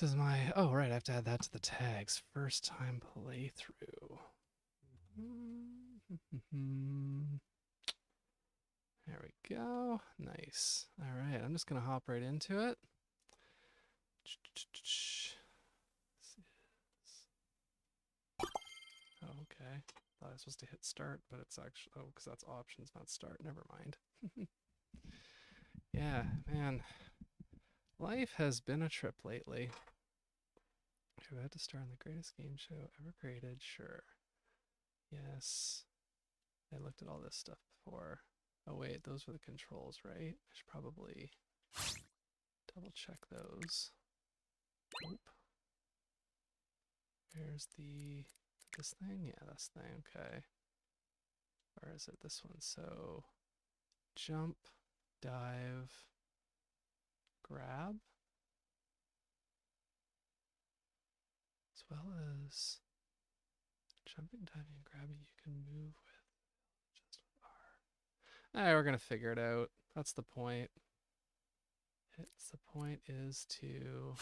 This is my. Oh, right. I have to add that to the tags. First time playthrough. There we go. Nice. All right. I'm just going to hop right into it. Oh, okay. Thought I was supposed to hit start, but it's actually. Oh, because that's options, not start. Never mind. yeah, man. Life has been a trip lately. Who had to star in the greatest game show ever created? Sure. Yes. I looked at all this stuff before. Oh wait, those were the controls, right? I should probably double check those. Nope. Here's the this thing? Yeah, this thing, okay. Or is it this one? So jump, dive, grab. Well as jumping, diving, grabbing, you can move with just with R. Alright, we're gonna figure it out. That's the point. It's the point is to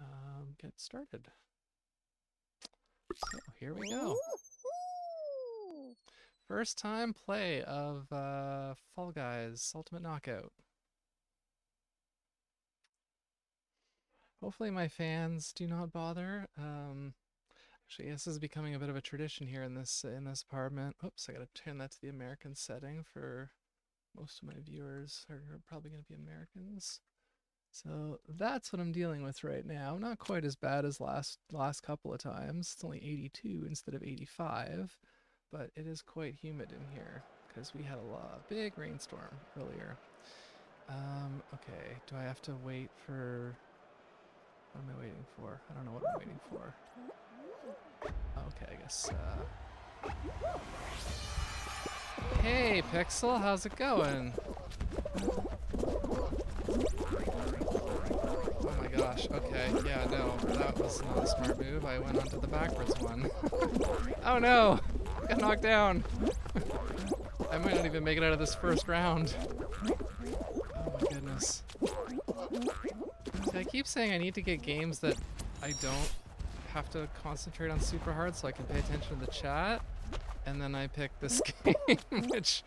um, get started. So here we go. First time play of uh, Fall Guys Ultimate Knockout. Hopefully my fans do not bother. Um, actually, this is becoming a bit of a tradition here in this in this apartment. Oops, I gotta turn that to the American setting for most of my viewers are probably gonna be Americans. So that's what I'm dealing with right now. Not quite as bad as last last couple of times. It's only 82 instead of 85, but it is quite humid in here because we had a lot, of big rainstorm earlier. Um, okay, do I have to wait for what am I waiting for? I don't know what I'm waiting for. Okay, I guess. Uh... Hey, Pixel, how's it going? Oh my gosh, okay, yeah, no, that was not a smart move. I went onto the backwards one. oh no! Got knocked down! I might not even make it out of this first round. Keep saying I need to get games that I don't have to concentrate on super hard so I can pay attention to the chat. And then I pick this game, which...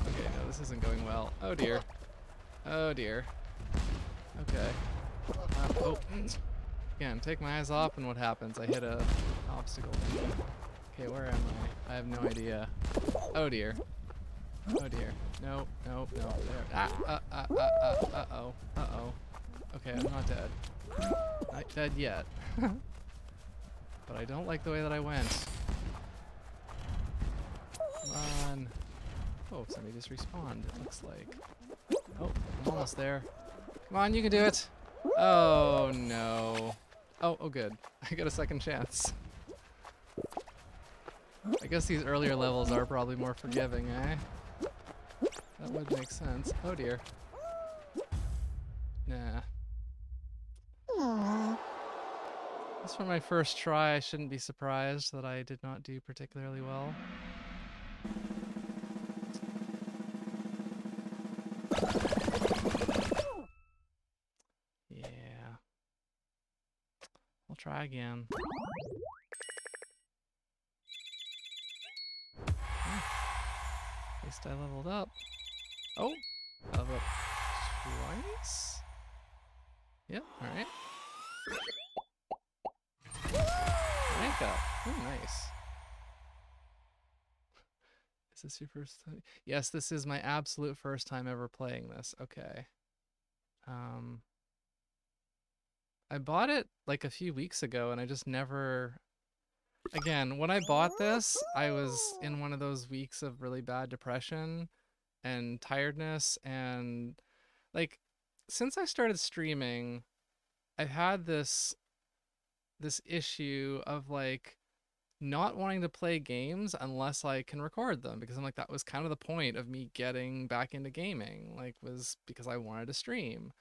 Okay, no, this isn't going well. Oh dear. Oh dear. Okay. Uh, oh. Again, take my eyes off and what happens? I hit a obstacle. Okay, where am I? I have no idea. Oh dear. Oh dear. No, no, no. There. Ah, uh, uh, uh, uh, uh-oh. Uh-oh. Okay, I'm not dead. Not dead yet. but I don't like the way that I went. Come on. Oh, somebody just respawned, it looks like. Oh, I'm almost there. Come on, you can do it. Oh, no. Oh, oh good. I got a second chance. I guess these earlier levels are probably more forgiving, eh? That would make sense. Oh dear. Nah. This for my first try. I shouldn't be surprised that I did not do particularly well. Yeah. I'll try again. At least I leveled up. Oh! Level up twice? Yep, alright. Rank up. Oh, nice. Is this your first time? Yes, this is my absolute first time ever playing this. Okay. Um, I bought it like a few weeks ago and I just never again, when I bought this, I was in one of those weeks of really bad depression and tiredness and like since I started streaming, I've had this this issue of like not wanting to play games unless I can record them because I'm like that was kind of the point of me getting back into gaming like was because I wanted to stream.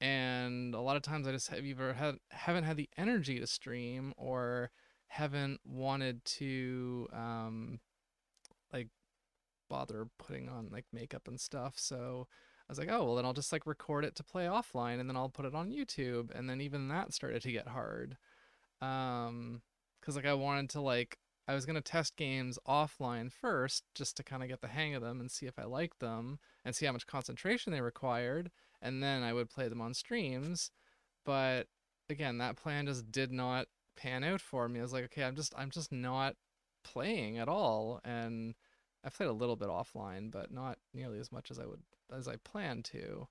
And a lot of times I just have either had, haven't had the energy to stream or haven't wanted to um like bother putting on like makeup and stuff. So I was like, oh, well, then I'll just like record it to play offline and then I'll put it on YouTube. And then even that started to get hard. Um, cause like I wanted to like, I was going to test games offline first just to kind of get the hang of them and see if I liked them and see how much concentration they required. And then I would play them on streams. But again, that plan just did not pan out for me. I was like, okay, I'm just, I'm just not playing at all. And I've played a little bit offline, but not nearly as much as I would as I plan to.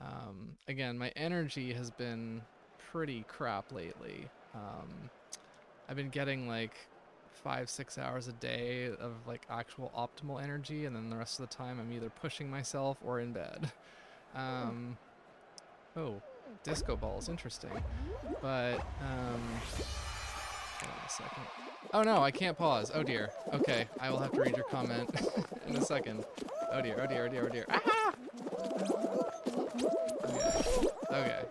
Um, again, my energy has been pretty crap lately. Um, I've been getting like five, six hours a day of like actual optimal energy, and then the rest of the time I'm either pushing myself or in bed. Um, oh, disco balls, interesting. But um, hold on a second. Oh no, I can't pause. Oh dear. Okay, I will have to read your comment in a second. Oh dear, oh dear, oh dear, oh dear. Ah! Okay.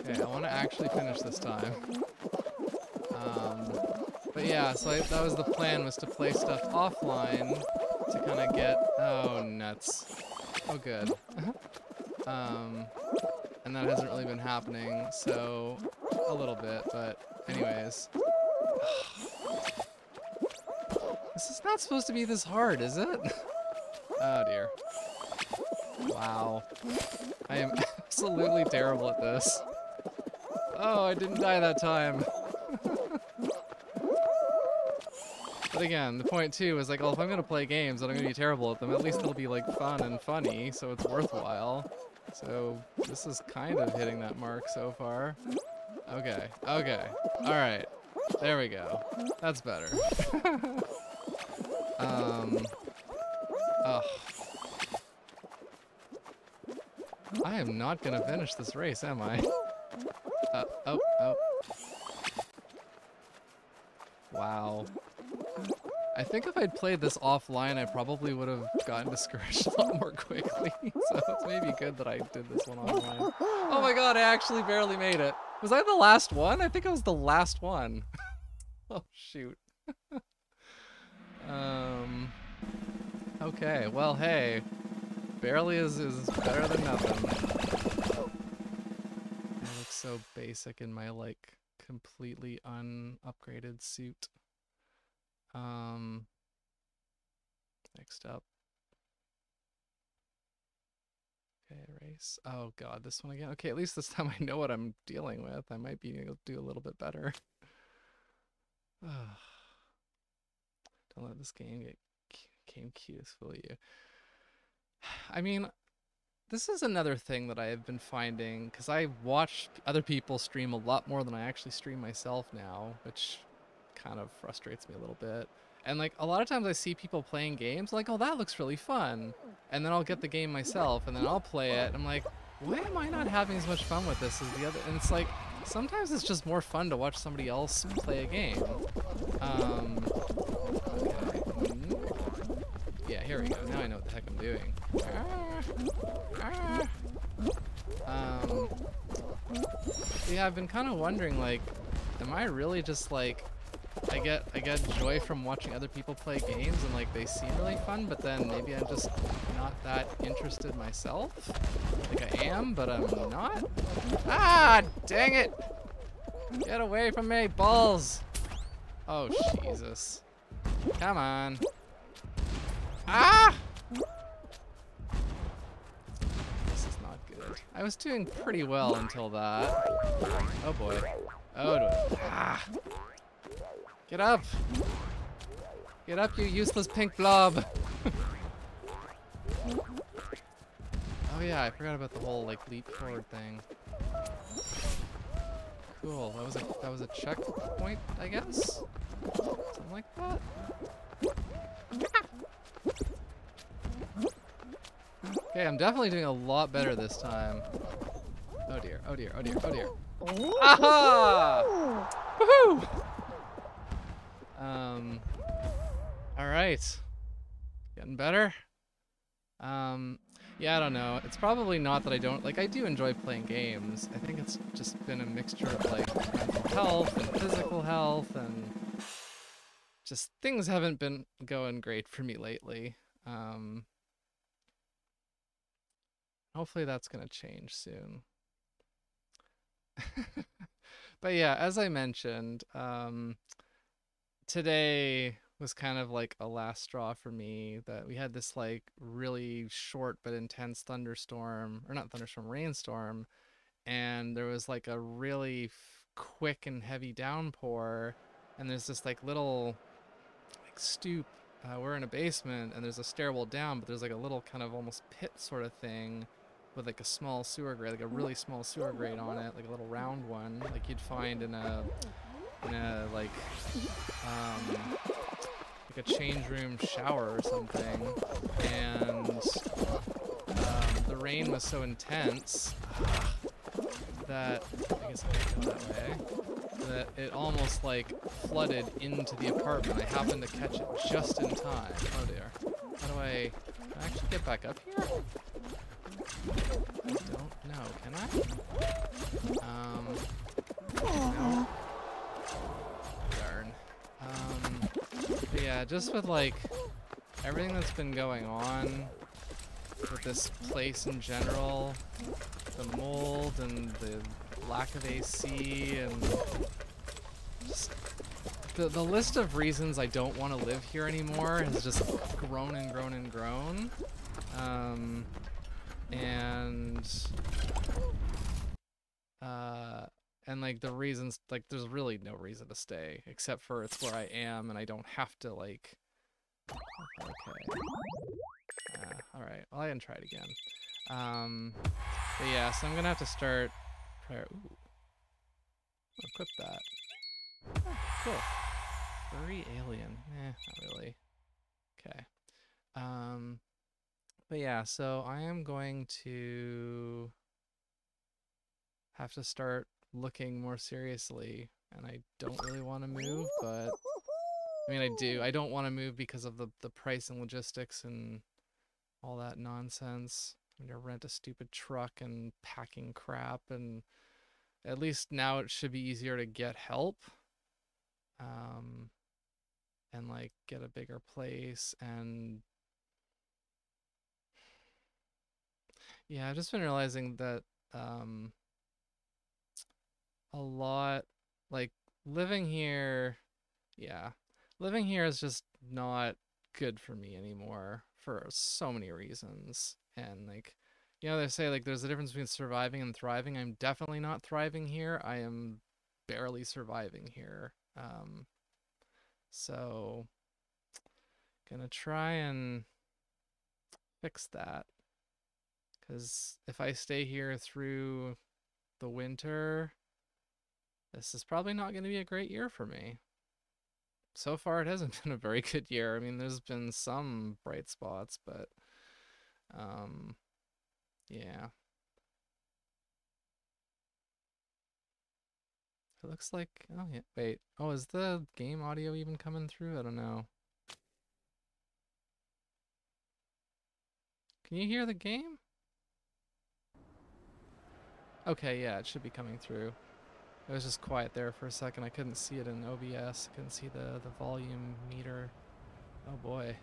Okay. I want to actually finish this time. Um, but yeah, so I, that was the plan, was to play stuff offline to kind of get... Oh, nuts. Oh, good. um, and that hasn't really been happening, so a little bit, but anyways. this is not supposed to be this hard, is it? oh, dear. Wow. I am absolutely terrible at this. Oh, I didn't die that time. but again, the point too is like, well, if I'm gonna play games and I'm gonna be terrible at them, at least it'll be like fun and funny, so it's worthwhile. So this is kind of hitting that mark so far. Okay, okay, all right, there we go. That's better. um, ugh. I am not gonna finish this race, am I? Uh, oh, oh. Wow. I think if I'd played this offline, I probably would have gotten discouraged a lot more quickly. so it's maybe good that I did this one online. Oh my god, I actually barely made it. Was I the last one? I think I was the last one. oh, shoot. um. Okay, well, hey. Barely is, is better than nothing. I look so basic in my, like, completely unupgraded suit. Um, next up. Okay, race. Oh god, this one again. Okay, at least this time I know what I'm dealing with. I might be able to do a little bit better. Don't let this game get game cues fool you. I mean, this is another thing that I have been finding because I watch other people stream a lot more than I actually stream myself now, which kind of frustrates me a little bit. And like a lot of times I see people playing games like, oh, that looks really fun. And then I'll get the game myself and then I'll play it. And I'm like, why am I not having as much fun with this as the other? And it's like, sometimes it's just more fun to watch somebody else play a game. Um. Yeah, here we go. Now I know what the heck I'm doing. Um, yeah, I've been kind of wondering, like, am I really just like I get I get joy from watching other people play games and like they seem really fun, but then maybe I'm just not that interested myself. Like I am, but I'm not. Ah, dang it! Get away from me, balls! Oh Jesus! Come on! Ah! This is not good. I was doing pretty well until that. Oh boy. Oh boy. Ah! Get up! Get up, you useless pink blob! oh yeah, I forgot about the whole like leap forward thing. Cool. That was a that was a checkpoint, I guess. Something like that. Okay, I'm definitely doing a lot better this time. Oh dear, oh dear, oh dear, oh dear. Aha! Woohoo! Um, all right. Getting better. Um, yeah, I don't know. It's probably not that I don't, like, I do enjoy playing games. I think it's just been a mixture of, like, mental health and physical health and just things haven't been going great for me lately. Um, Hopefully that's going to change soon. but yeah, as I mentioned, um, today was kind of like a last straw for me that we had this like really short but intense thunderstorm, or not thunderstorm, rainstorm, and there was like a really quick and heavy downpour, and there's this like little like stoop. Uh, we're in a basement, and there's a stairwell down, but there's like a little kind of almost pit sort of thing with like a small sewer grate, like a really small sewer grate on it, like a little round one, like you'd find in a in a like um like a change room shower or something, and um, the rain was so intense that I guess I can go that way that it almost like flooded into the apartment. I happened to catch it just in time. Oh dear. How do I, I actually get back up here? I don't know. Can I? Um. No. Darn. Um. Yeah, just with like everything that's been going on with this place in general, the mold and the lack of AC and just the the list of reasons I don't want to live here anymore has just grown and grown and grown. Um, and uh, and like the reasons, like there's really no reason to stay except for it's where I am and I don't have to like. Okay. Uh, all right. Well, I can try it again. Um, but yeah, so I'm gonna have to start. Prior Ooh. Equip that. Oh, cool. Furry alien. Eh, not really. Okay. Um, but yeah, so I am going to have to start looking more seriously, and I don't really want to move, but I mean, I do. I don't want to move because of the the price and logistics and all that nonsense. I'm gonna rent a stupid truck and packing crap, and at least now it should be easier to get help. Um, and like get a bigger place and yeah, I've just been realizing that um a lot like living here yeah living here is just not good for me anymore for so many reasons. And like you know they say like there's a difference between surviving and thriving. I'm definitely not thriving here. I am barely surviving here. Um so gonna try and fix that because if i stay here through the winter this is probably not going to be a great year for me. So far, it hasn't been a very good year. I mean, there's been some bright spots, but, um, yeah. It looks like, oh yeah, wait. Oh, is the game audio even coming through? I don't know. Can you hear the game? Okay, yeah, it should be coming through. It was just quiet there for a second. I couldn't see it in OBS. I couldn't see the, the volume meter. Oh boy.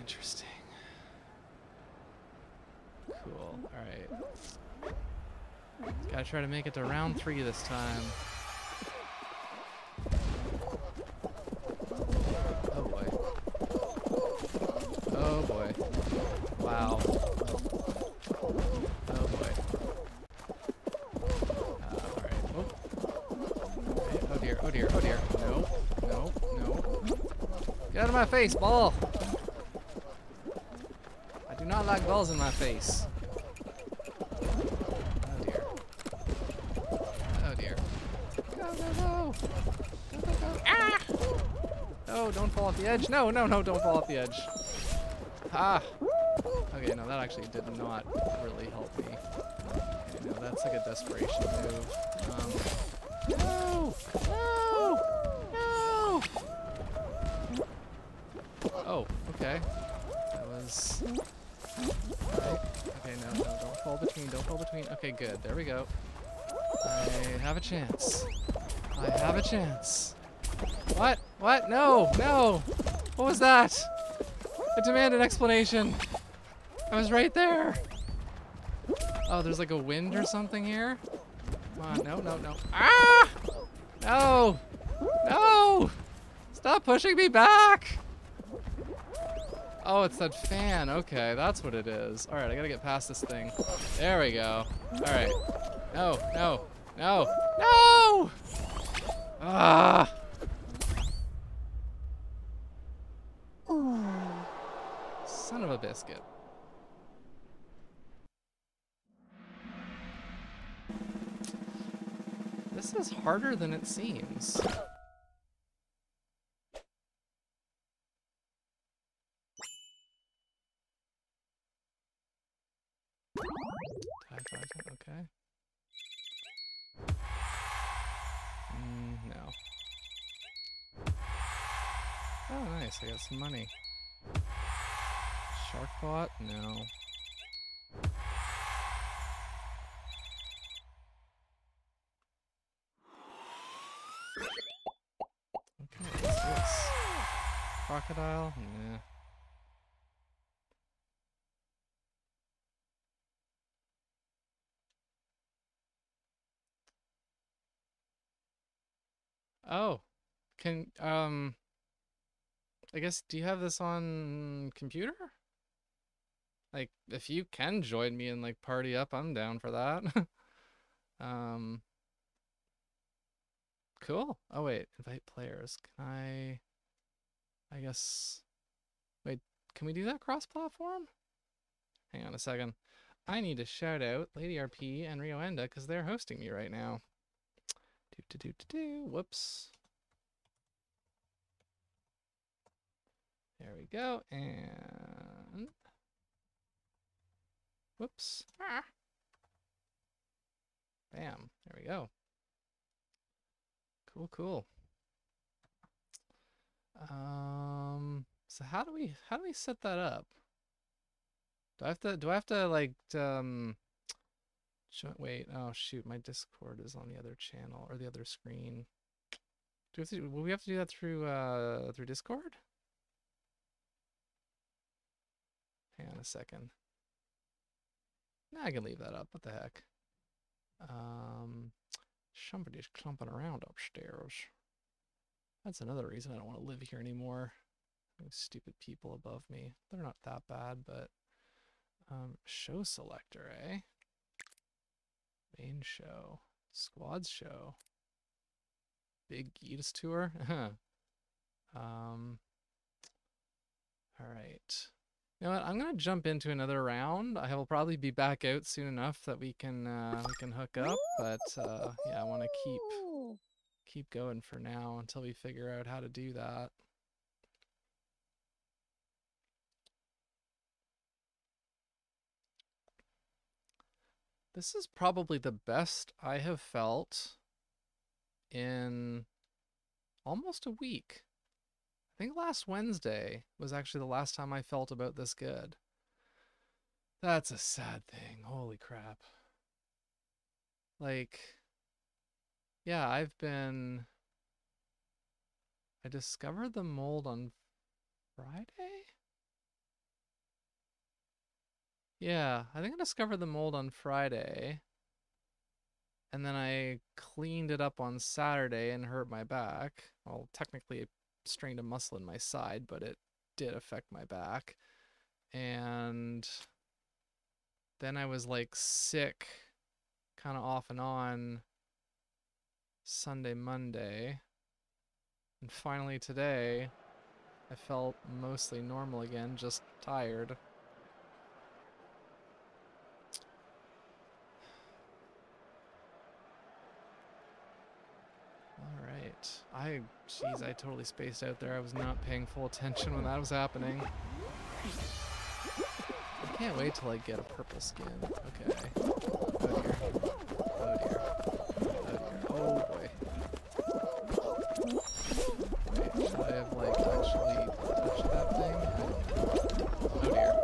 Interesting. Cool. Alright. Gotta try to make it to round three this time. Oh boy. Oh boy. Wow. Oh boy. Oh dear, oh dear. No, no, no. Get out of my face, ball! I do not like balls in my face. Oh dear. Oh dear. Go, go, go! Go, go, go. Ah! No, don't fall off the edge. No, no, no, don't fall off the edge. Ah! Okay, no, that actually did not really help me. Okay, no, that's like a desperation move. Um, no! No! Oh, okay. Was... Right. Okay, no, no, don't fall between, don't fall between. Okay, good. There we go. I have a chance. I have a chance. What? What? No! No! What was that? I demand an explanation. I was right there. Oh, there's like a wind or something here. Come on, no, no, no. Ah! No! No! Stop pushing me back! Oh, it's that fan. Okay, that's what it is. All right, I gotta get past this thing. There we go. All right. No, no, no, no! Ah! Son of a biscuit. This is harder than it seems. Okay. Mm, no. Oh, nice, I got some money. Sharkbot? No. Okay, what's this? Crocodile? Nah. Oh, can um I guess do you have this on computer? Like if you can join me and like party up, I'm down for that. um Cool. Oh wait, invite players. Can I I guess Wait, can we do that cross-platform? Hang on a second. I need to shout out Lady RP and Rio Enda because they're hosting me right now. Do do do do. Whoops. There we go. And whoops. Ah. Bam. There we go. Cool, cool. Um so how do we how do we set that up? Do I have to do I have to like um Show, wait, oh shoot, my Discord is on the other channel or the other screen. Do we have to, will we have to do that through uh through Discord? Hang on a second. Nah, I can leave that up. What the heck? Um, somebody's clumping around upstairs. That's another reason I don't want to live here anymore. Those stupid people above me. They're not that bad, but um, show selector, eh? Main show. Squads show. Big Yeetus tour? um, Alright. You know what? I'm gonna jump into another round. I will probably be back out soon enough that we can uh, we can hook up. But uh, yeah, I want to keep keep going for now until we figure out how to do that. This is probably the best I have felt in almost a week. I think last Wednesday was actually the last time I felt about this good. That's a sad thing. Holy crap. Like, yeah, I've been. I discovered the mold on Friday? Yeah, I think I discovered the mold on Friday. And then I cleaned it up on Saturday and hurt my back. Well, technically it strained a muscle in my side, but it did affect my back. And then I was like sick, kind of off and on Sunday, Monday. And finally today, I felt mostly normal again, just tired. I, jeez, I totally spaced out there. I was not paying full attention when that was happening. I can't wait till I get a purple skin. Okay. Oh dear. Oh dear. Oh dear. Oh boy. Wait, should I have like actually touched that thing? Oh dear.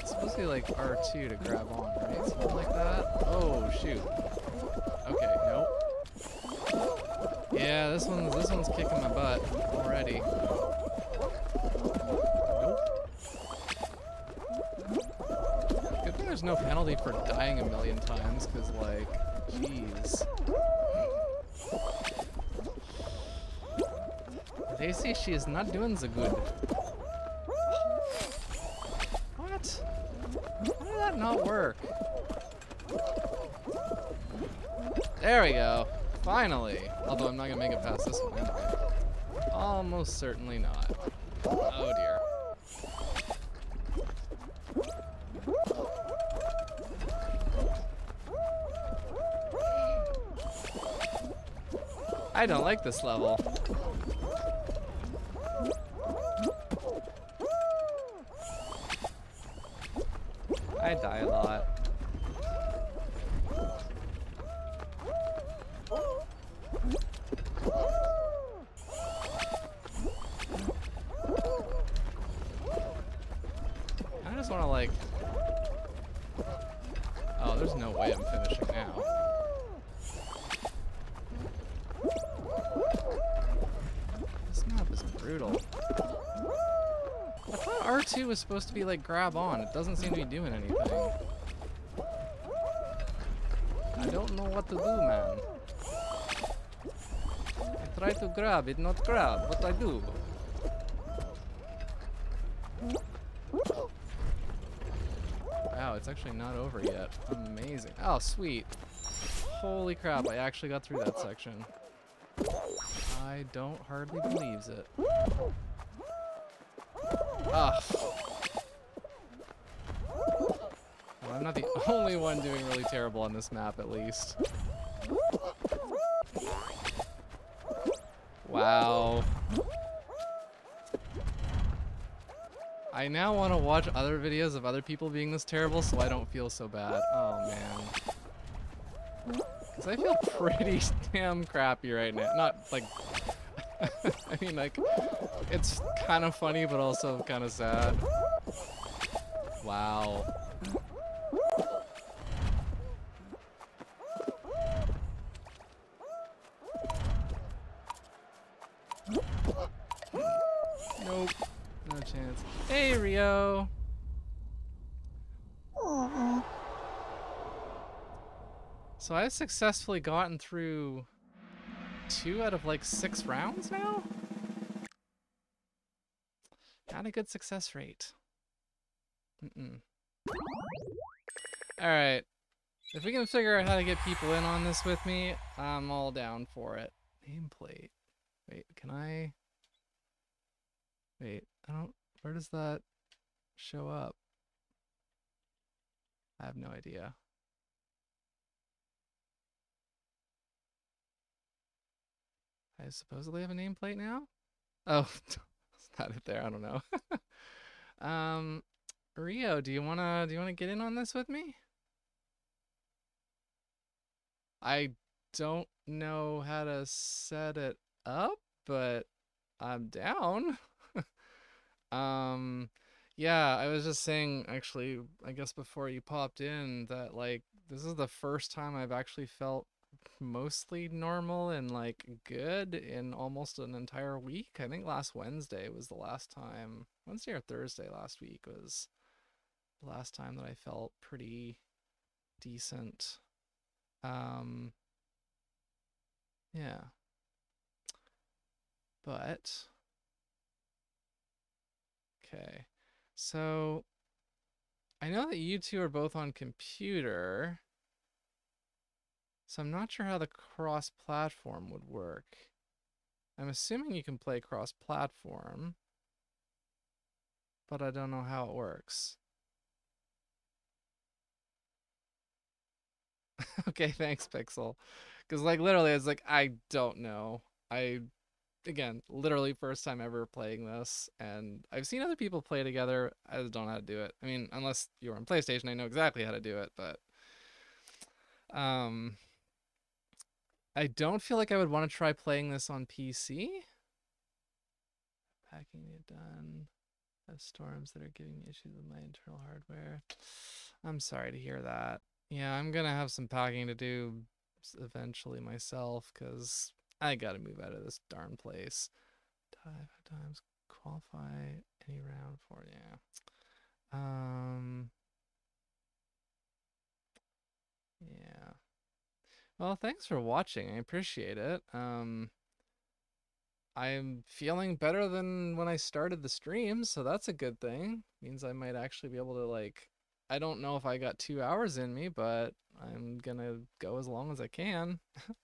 It's supposed to be like R2 to grab on, right? Something like that? Oh shoot. Yeah, this one's this one's kicking my butt already. Nope. there's no penalty for dying a million times, because, like, jeez. They say she is not doing so good. What? How did that not work? There we go. Finally. Although I'm not gonna make it past this one. Almost certainly not. Oh dear. I don't like this level. I die a lot. I just want to like... Oh, there's no way I'm finishing now. This map is brutal. I thought R2 was supposed to be like grab on. It doesn't seem to be doing anything. I don't know what to do, man. I try to grab, it not grab. What I do? Wow, it's actually not over yet. Amazing. Oh, sweet. Holy crap, I actually got through that section. I don't hardly believes it. Ah. Well, I'm not the only one doing really terrible on this map, at least. Wow. I now want to watch other videos of other people being this terrible so I don't feel so bad. Oh, man. Because I feel pretty damn crappy right now. Not, like... I mean, like, it's kind of funny, but also kind of sad. Wow. Hey, Rio. So I've successfully gotten through two out of like six rounds now? Not a good success rate. Mm-mm. Alright. If we can figure out how to get people in on this with me, I'm all down for it. Nameplate. Wait, can I... Wait, I don't... Where does that show up? I have no idea. I supposedly have a nameplate now? Oh, it's not it there. I don't know. um, Rio, do you wanna do you wanna get in on this with me? I don't know how to set it up, but I'm down. um, yeah, I was just saying actually, I guess before you popped in that like this is the first time I've actually felt mostly normal and like good in almost an entire week. I think last Wednesday was the last time, Wednesday or Thursday last week was the last time that I felt pretty decent. Um, yeah. But, okay. So, I know that you two are both on computer. So I'm not sure how the cross-platform would work. I'm assuming you can play cross-platform, but I don't know how it works. okay, thanks, Pixel. Because, like, literally, it's like, I don't know. I, again, literally first time ever playing this, and I've seen other people play together. I just don't know how to do it. I mean, unless you're on PlayStation, I know exactly how to do it, but... Um, I don't feel like I would want to try playing this on PC. Packing it done. Have storms that are giving me issues with my internal hardware. I'm sorry to hear that. Yeah, I'm gonna have some packing to do eventually myself because I gotta move out of this darn place. Die five times, qualify any round for yeah. Um. Yeah. Well, thanks for watching. I appreciate it. Um. I'm feeling better than when I started the stream, so that's a good thing. Means I might actually be able to like I don't know if I got 2 hours in me, but I'm going to go as long as I can.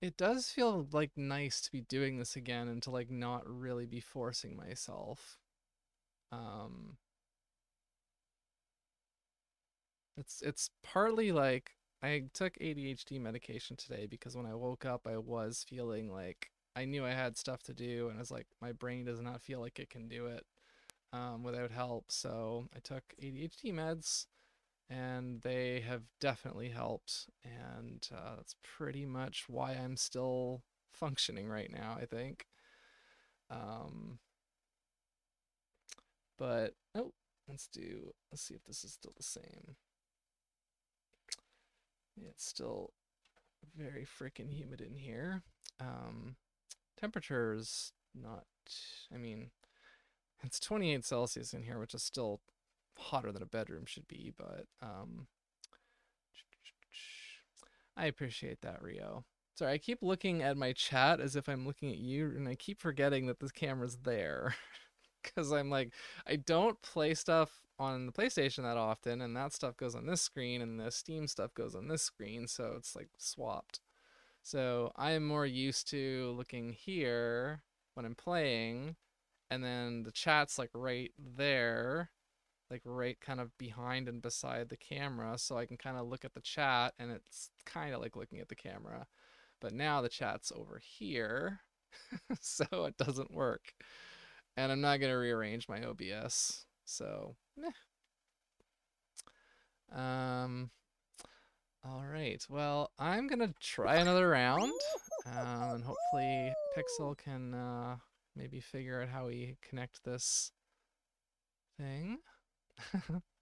it does feel like nice to be doing this again and to like not really be forcing myself. Um It's it's partly like I took ADHD medication today because when I woke up, I was feeling like I knew I had stuff to do, and I was like, my brain does not feel like it can do it um, without help. So I took ADHD meds, and they have definitely helped. And uh, that's pretty much why I'm still functioning right now, I think. Um, but, oh, let's do, let's see if this is still the same. It's still very freaking humid in here. Um, temperature's not, I mean, it's 28 Celsius in here, which is still hotter than a bedroom should be, but um, I appreciate that, Rio. Sorry, I keep looking at my chat as if I'm looking at you, and I keep forgetting that this camera's there. Because I'm like, I don't play stuff on the PlayStation that often, and that stuff goes on this screen, and the Steam stuff goes on this screen, so it's like swapped. So I'm more used to looking here when I'm playing, and then the chat's like right there, like right kind of behind and beside the camera, so I can kind of look at the chat, and it's kind of like looking at the camera. But now the chat's over here, so it doesn't work. And I'm not going to rearrange my OBS. So, meh. Um, all right. Well, I'm going to try another round. Um, and hopefully Pixel can uh, maybe figure out how we connect this thing.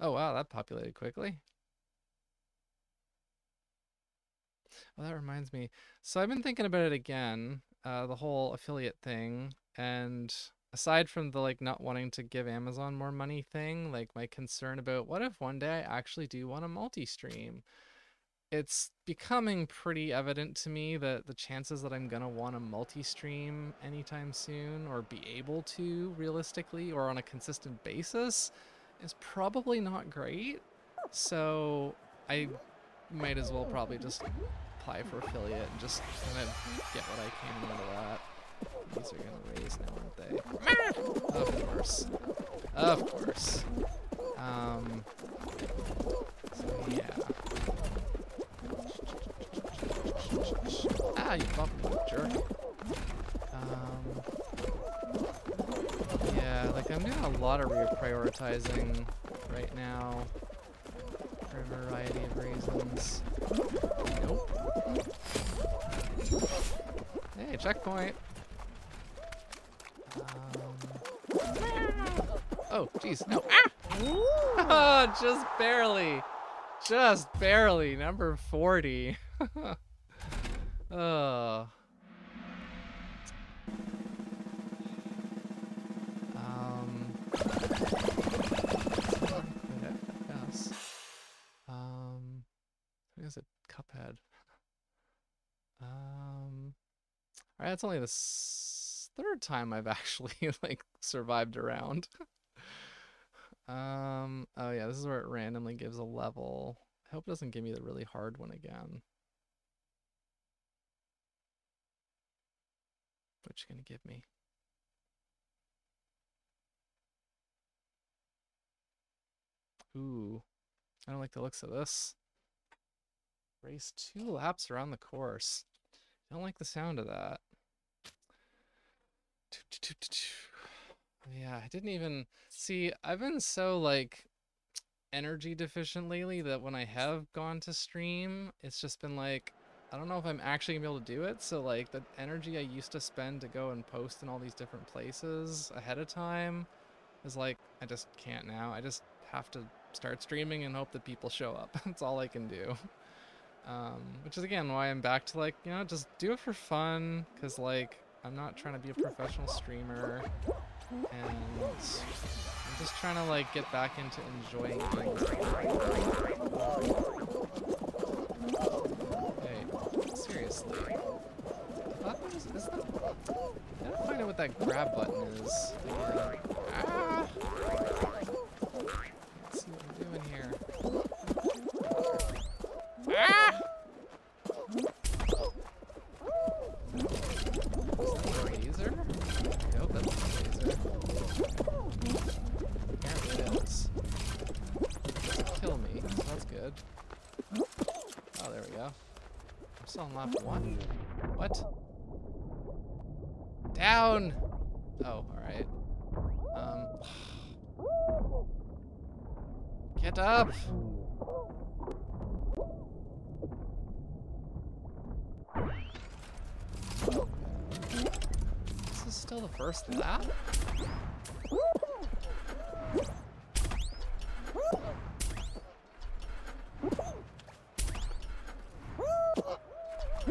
oh, wow. That populated quickly. Well, that reminds me. So I've been thinking about it again, uh, the whole affiliate thing. And aside from the like not wanting to give Amazon more money thing, like my concern about what if one day I actually do want a multi-stream? It's becoming pretty evident to me that the chances that I'm gonna want to multi-stream anytime soon or be able to realistically or on a consistent basis is probably not great. So I might as well probably just apply for affiliate and just kind of get what I can out of that. These are gonna raise now, aren't they? Of course. Of course. Um, so yeah. Ah, you me, jerk. Um, yeah, like I'm doing a lot of reprioritizing right now for a variety of reasons. Nope. Hey, checkpoint. Oh, jeez, no. Ah! just barely. Just barely. Number 40. oh. Um. Yes. Um. I guess it Cuphead. Um. Alright, that's only the third time I've actually, like, survived around. Um, oh yeah, this is where it randomly gives a level. I hope it doesn't give me the really hard one again. What you gonna give me? Ooh, I don't like the looks of this. Race two laps around the course. I don't like the sound of that. Yeah, I didn't even see. I've been so like energy deficient lately that when I have gone to stream, it's just been like I don't know if I'm actually gonna be able to do it. So like the energy I used to spend to go and post in all these different places ahead of time is like I just can't now. I just have to start streaming and hope that people show up. That's all I can do. Um, which is again why I'm back to like, you know, just do it for fun. Cause like I'm not trying to be a professional streamer. And I'm just trying to like get back into enjoying things. Hey, seriously. Buttons? Is that? I don't find out what that grab button is. Ah! Down! Oh, alright. Um. Get up! This is still the first lap?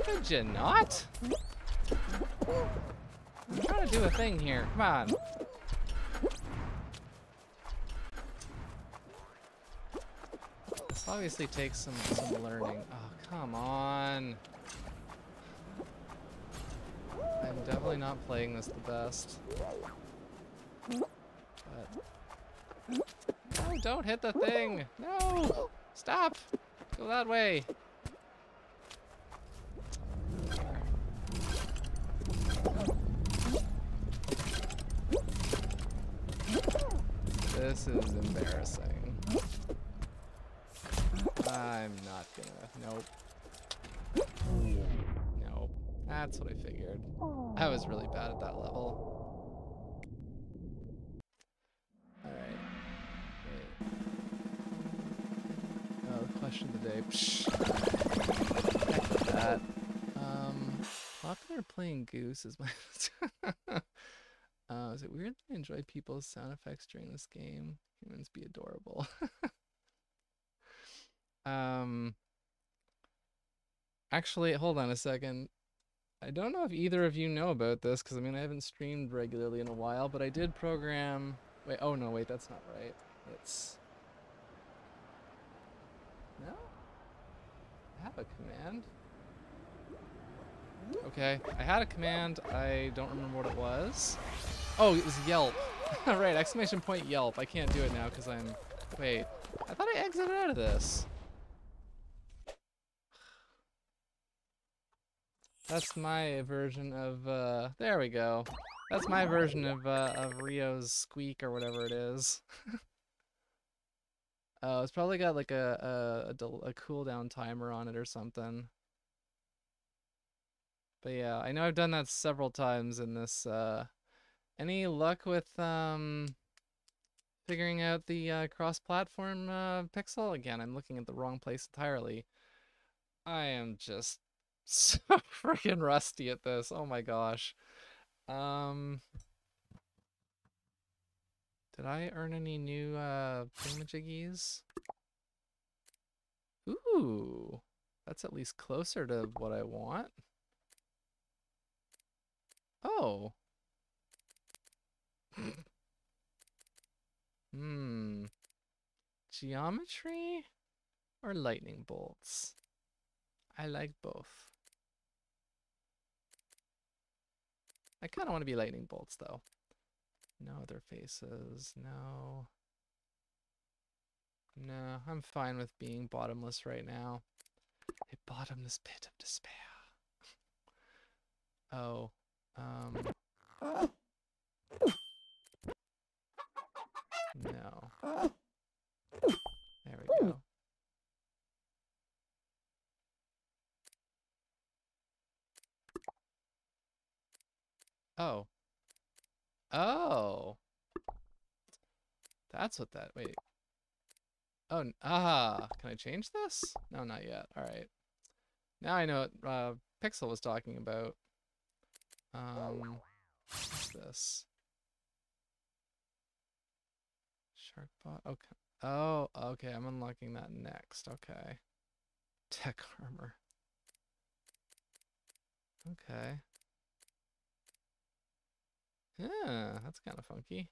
Could you not? I'm trying to do a thing here. Come on. This obviously takes some, some learning. Oh, come on. I'm definitely not playing this the best. But... No, don't hit the thing! No! Stop! Go that way! This is embarrassing. I'm not gonna. Nope. Nope. That's what I figured. I was really bad at that level. Alright. Wait. Oh, question of the day. Psh. Heck with that. Um, popular playing Goose is my. uh, is it weird that I enjoy people's sound effects during this game? Humans be adorable. um. Actually, hold on a second. I don't know if either of you know about this, because I mean, I haven't streamed regularly in a while, but I did program. Wait, oh no, wait, that's not right. It's. No? I have a command. Okay, I had a command. I don't remember what it was. Oh, it was Yelp. right, exclamation point Yelp. I can't do it now because I'm. Wait, I thought I exited out of this. That's my version of, uh, there we go. That's my version of, uh, of Rio's squeak or whatever it is. oh, it's probably got like a, a, a, a cooldown timer on it or something. But yeah, I know I've done that several times in this, uh, any luck with, um, figuring out the, uh, cross-platform, uh, pixel? Again, I'm looking at the wrong place entirely. I am just so freaking rusty at this. Oh my gosh. Um Did I earn any new uh thingamajiggies? Ooh. That's at least closer to what I want. Oh. hmm. Geometry or lightning bolts? I like both. I kind of want to be lightning bolts though. No other faces. No. No, I'm fine with being bottomless right now. A bottomless pit of despair. oh. Um. No. There we go. Oh. Oh. That's what that, wait. Oh, ah, can I change this? No, not yet. All right. Now I know what uh, Pixel was talking about. Um, what's this? Sharkbot. Okay. Oh, okay. I'm unlocking that next. Okay. Tech armor. Okay. Yeah, that's kind of funky.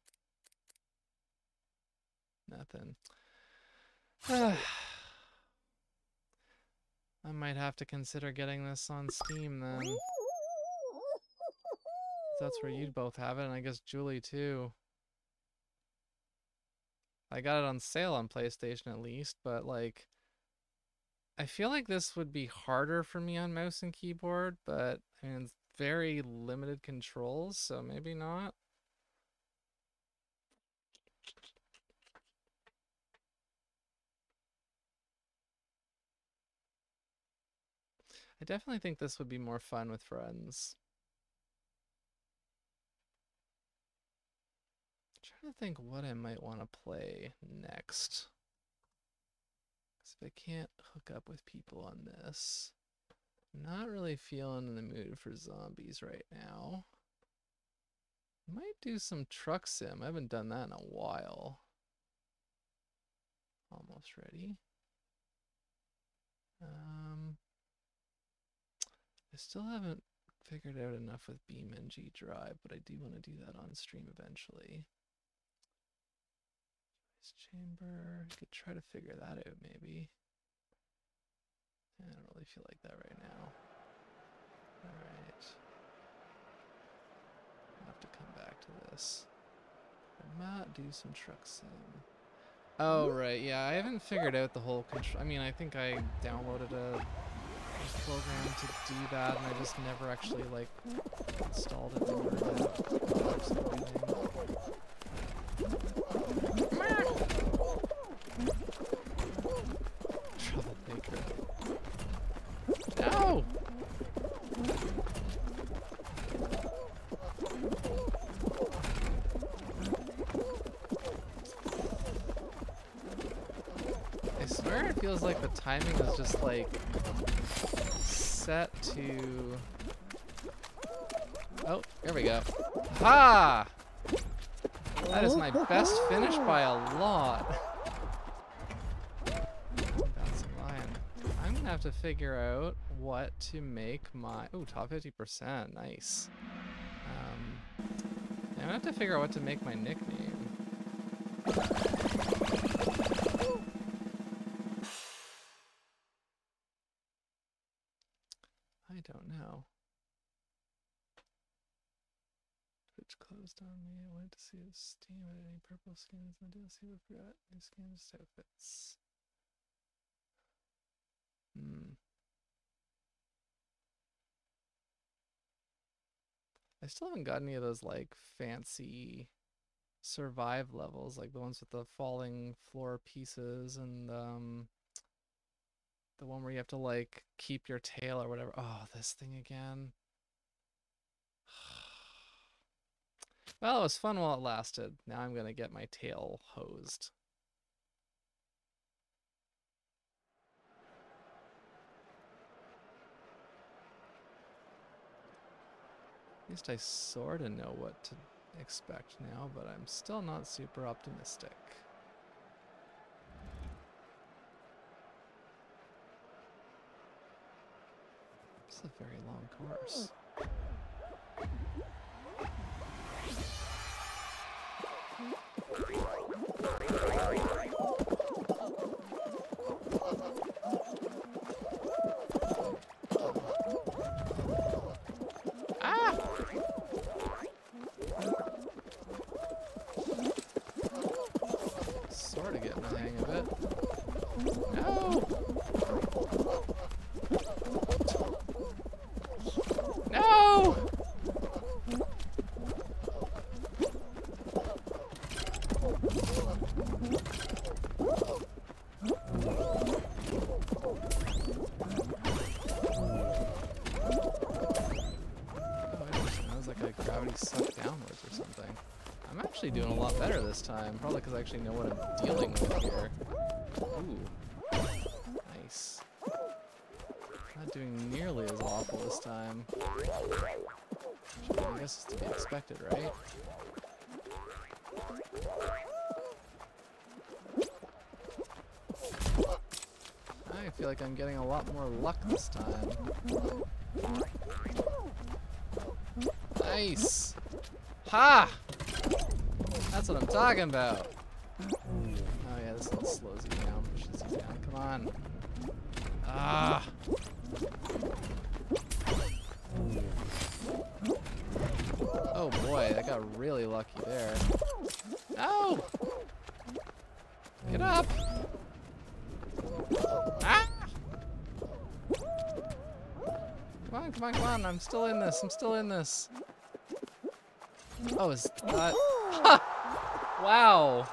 Nothing. I might have to consider getting this on Steam then. That's where you'd both have it, and I guess Julie too. I got it on sale on PlayStation at least, but like I feel like this would be harder for me on mouse and keyboard, but I mean it's very limited controls, so maybe not. I definitely think this would be more fun with friends. Trying to think what I might want to play next. Because if I can't hook up with people on this, I'm not really feeling in the mood for zombies right now. Might do some truck sim. I haven't done that in a while. Almost ready. Um, I still haven't figured out enough with BeamNG Drive, but I do want to do that on stream eventually. Chamber, I could try to figure that out maybe. I don't really feel like that right now. Alright. i have to come back to this. I might do some truck sim. Oh, right, yeah, I haven't figured out the whole control. I mean, I think I downloaded a program to do that, and I just never actually, like, installed it or Troublemaker. Feels like the timing is just like set to... Oh, here we go. Ha! That is my best finish by a lot. Bouncing lion. I'm gonna have to figure out what to make my... Oh, top 50%. Nice. Um, I'm gonna have to figure out what to make my nickname. On me. I wanted to see if Steam had any purple skins and I didn't see what forgot new skins outfits. Hmm. I still haven't got any of those like fancy survive levels, like the ones with the falling floor pieces and um the one where you have to like keep your tail or whatever. Oh, this thing again. Well, it was fun while it lasted. Now I'm gonna get my tail hosed. At least I sorta know what to expect now, but I'm still not super optimistic. It's a very long course. Actually actually know what I'm dealing with here. Ooh. Nice. Not doing nearly as awful this time. I guess it's to be expected, right? I feel like I'm getting a lot more luck this time. Nice! Ha! That's what I'm talking about. Oh little slows you down, pushes you down. Come on. Ah. Oh boy, I got really lucky there. No! Get up! Ah! Come on, come on, come on. I'm still in this. I'm still in this. Oh, is that... Ha! Wow.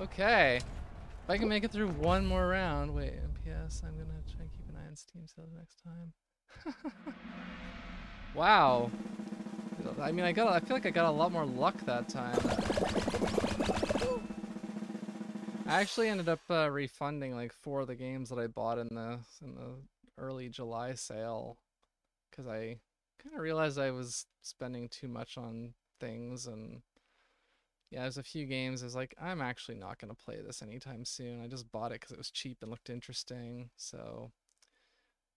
Okay. If I can make it through one more round. Wait, MPS, I'm gonna try and keep an eye on Steam sales next time. wow. I mean, I got. I feel like I got a lot more luck that time. I actually ended up uh, refunding like four of the games that I bought in the in the early July sale because I kind of realized I was spending too much on things and yeah, there's a few games. I was like, I'm actually not gonna play this anytime soon. I just bought it because it was cheap and looked interesting. So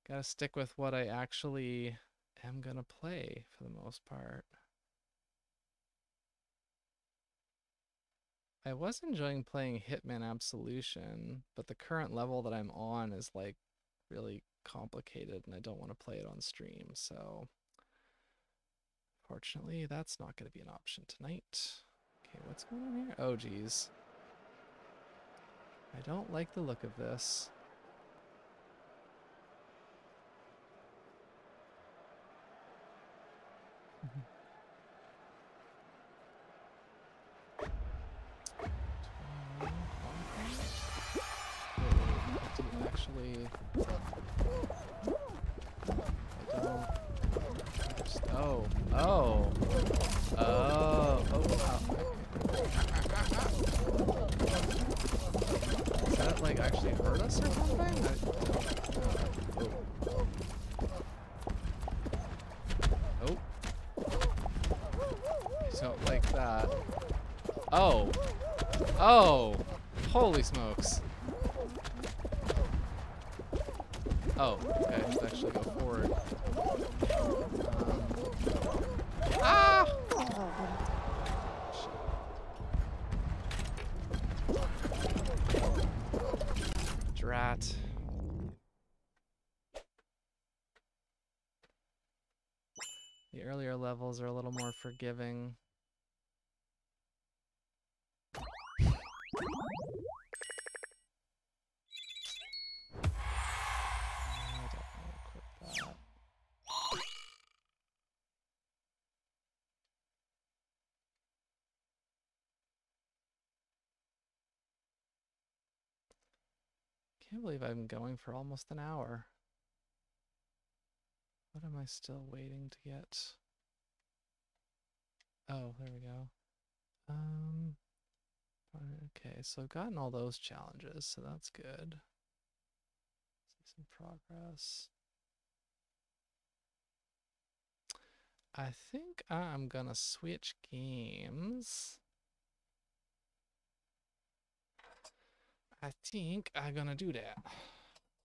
gotta stick with what I actually am gonna play for the most part. I was enjoying playing Hitman Absolution, but the current level that I'm on is like really complicated and I don't want to play it on stream, so fortunately that's not going to be an option tonight. Okay, what's going on here? Oh geez. I don't like the look of this. actually I don't Oh. Oh. Oh. Oh wow. Does that like actually hurt us or something? I oh. Oh. So like that. Oh. Oh. Holy smokes. Oh, okay, let's actually go forward. Um, ah! The earlier levels are a little more forgiving. Can't believe I'm going for almost an hour. What am I still waiting to get? Oh, there we go. Um, okay, so I've gotten all those challenges, so that's good. See some progress. I think I'm gonna switch games. I think I'm gonna do that.